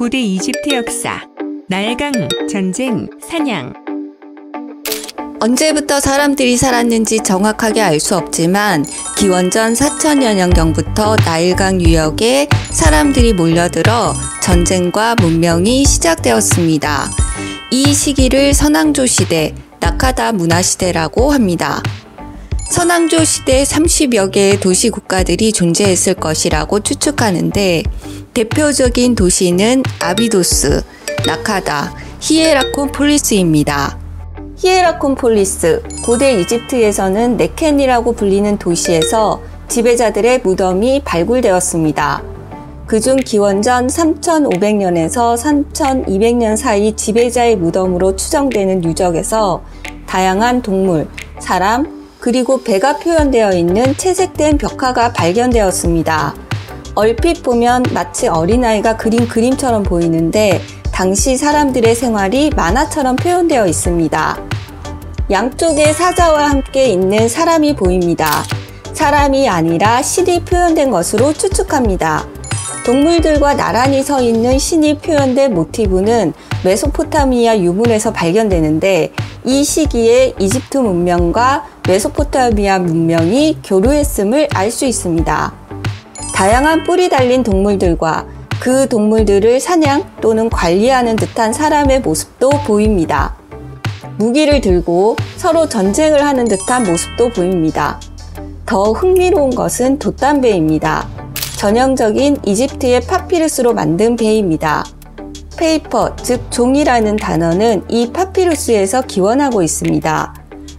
고대 이집트 역사, 나일강, 전쟁, 사냥. 언제부터 사람들이 살았는지 정확하게 알 수 없지만 기원전 4천여 년경부터 나일강 유역에 사람들이 몰려들어 전쟁과 문명이 시작되었습니다. 이 시기를 선왕조 시대, 나카다 문화 시대라고 합니다. 선왕조 시대 30여 개의 도시 국가들이 존재했을 것이라고 추측하는데 대표적인 도시는 아비도스, 나카다, 히에라콘 폴리스입니다. 히에라콘 폴리스, 고대 이집트에서는 네켄이라고 불리는 도시에서 지배자들의 무덤이 발굴되었습니다. 그중 기원전 3500년에서 3200년 사이 지배자의 무덤으로 추정되는 유적에서 다양한 동물, 사람, 그리고 배가 표현되어 있는 채색된 벽화가 발견되었습니다. 얼핏 보면 마치 어린아이가 그린 그림처럼 보이는데 당시 사람들의 생활이 만화처럼 표현되어 있습니다. 양쪽에 사자와 함께 있는 사람이 보입니다. 사람이 아니라 신이 표현된 것으로 추측합니다. 동물들과 나란히 서 있는 신이 표현된 모티브는 메소포타미아 유물에서 발견되는데 이 시기에 이집트 문명과 메소포타미아 문명이 교류했음을 알 수 있습니다. 다양한 뿔이 달린 동물들과 그 동물들을 사냥 또는 관리하는 듯한 사람의 모습도 보입니다. 무기를 들고 서로 전쟁을 하는 듯한 모습도 보입니다. 더 흥미로운 것은 돛단배입니다. 전형적인 이집트의 파피루스로 만든 배입니다. paper, 즉 종이라는 단어는 이 파피루스에서 기원하고 있습니다.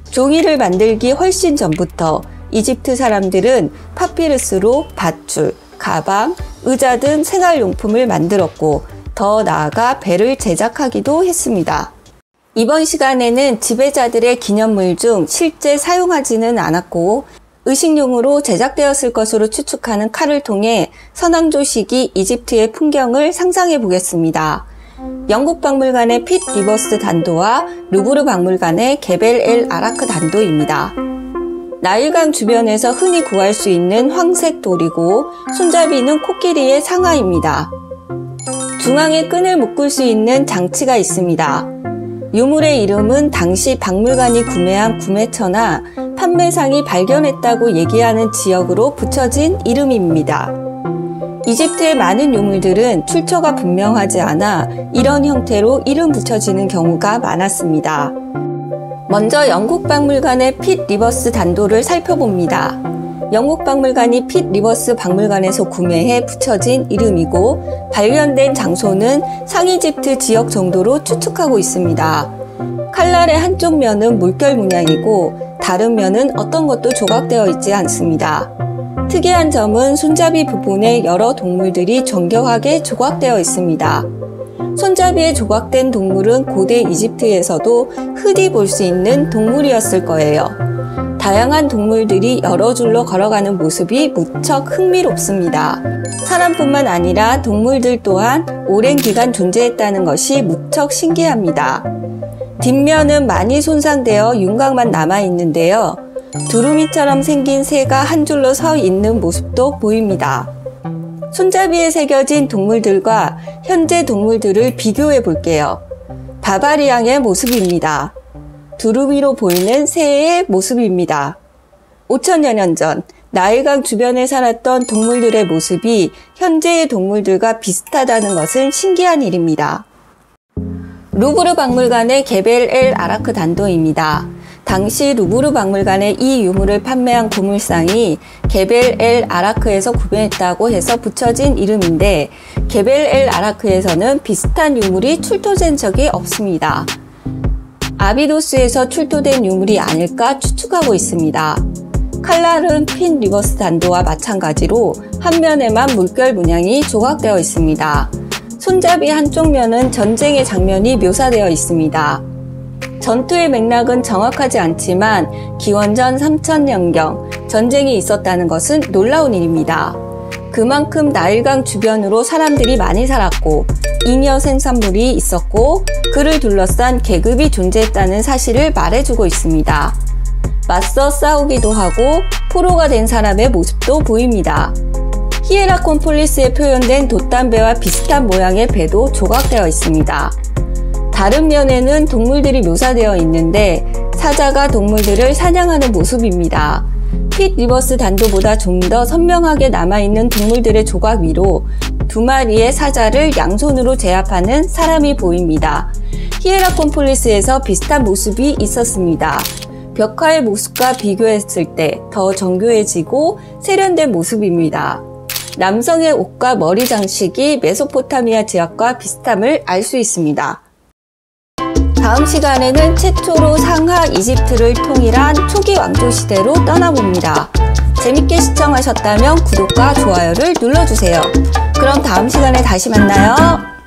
종이를 만들기 훨씬 전부터 이집트 사람들은 파피루스로 밧줄, 가방, 의자 등 생활용품을 만들었고 더 나아가 배를 제작하기도 했습니다. 이번 시간에는 지배자들의 기념물 중 실제 사용하지는 않았고 의식용으로 제작되었을 것으로 추측하는 칼을 통해 선왕조 시기 이집트의 풍경을 상상해 보겠습니다. 영국 박물관의 핏 리버스 단도와 루브르 박물관의 게벨 엘 아라크 단도입니다. 나일강 주변에서 흔히 구할 수 있는 황색 돌이고 손잡이는 코끼리의 상하입니다. 중앙에 끈을 묶을 수 있는 장치가 있습니다. 유물의 이름은 당시 박물관이 구매한 구매처나 판매상이 발견했다고 얘기하는 지역으로 붙여진 이름입니다. 이집트의 많은 유물들은 출처가 분명하지 않아 이런 형태로 이름 붙여지는 경우가 많았습니다. 먼저 영국 박물관의 핏 리버스 단도를 살펴봅니다. 영국 박물관이 핏 리버스 박물관에서 구매해 붙여진 이름이고 발견된 장소는 상이집트 지역 정도로 추측하고 있습니다. 칼날의 한쪽 면은 물결 문양이고 다른 면은 어떤 것도 조각되어 있지 않습니다. 특이한 점은 손잡이 부분에 여러 동물들이 정교하게 조각되어 있습니다. 손잡이에 조각된 동물은 고대 이집트에서도 흔히 볼 수 있는 동물이었을 거예요. 다양한 동물들이 여러 줄로 걸어가는 모습이 무척 흥미롭습니다. 사람뿐만 아니라 동물들 또한 오랜 기간 존재했다는 것이 무척 신기합니다. 뒷면은 많이 손상되어 윤곽만 남아 있는데요. 두루미처럼 생긴 새가 한 줄로 서 있는 모습도 보입니다. 손잡이에 새겨진 동물들과 현재 동물들을 비교해 볼게요. 바바리앙의 모습입니다. 두루미로 보이는 새의 모습입니다. 5천여 년 전 나일강 주변에 살았던 동물들의 모습이 현재의 동물들과 비슷하다는 것은 신기한 일입니다. 루브르 박물관의 게벨 엘 아라크 단도입니다. 당시 루브르 박물관에 이 유물을 판매한 고물상이 게벨 엘 아라크에서 구매했다고 해서 붙여진 이름인데 게벨 엘 아라크에서는 비슷한 유물이 출토된 적이 없습니다. 아비도스에서 출토된 유물이 아닐까 추측하고 있습니다. 칼날은 핏 리버스 단도와 마찬가지로 한 면에만 물결 문양이 조각되어 있습니다. 손잡이 한쪽 면은 전쟁의 장면이 묘사되어 있습니다. 전투의 맥락은 정확하지 않지만 기원전 3000년경 전쟁이 있었다는 것은 놀라운 일입니다. 그만큼 나일강 주변으로 사람들이 많이 살았고 잉여 생산물이 있었고 그를 둘러싼 계급이 존재했다는 사실을 말해주고 있습니다. 맞서 싸우기도 하고 프로가 된 사람의 모습도 보입니다. 히에라콘폴리스에 표현된 돛담배와 비슷한 모양의 배도 조각되어 있습니다. 다른 면에는 동물들이 묘사되어 있는데 사자가 동물들을 사냥하는 모습입니다. 핏 리버스 단도보다 좀 더 선명하게 남아있는 동물들의 조각 위로 두 마리의 사자를 양손으로 제압하는 사람이 보입니다. 히에라콘폴리스에서 비슷한 모습이 있었습니다. 벽화의 모습과 비교했을 때 더 정교해지고 세련된 모습입니다. 남성의 옷과 머리 장식이 메소포타미아 지역과 비슷함을 알 수 있습니다. 다음 시간에는 최초로 상하 이집트를 통일한 초기 왕조 시대로 떠나봅니다. 재밌게 시청하셨다면 구독과 좋아요를 눌러주세요. 그럼 다음 시간에 다시 만나요.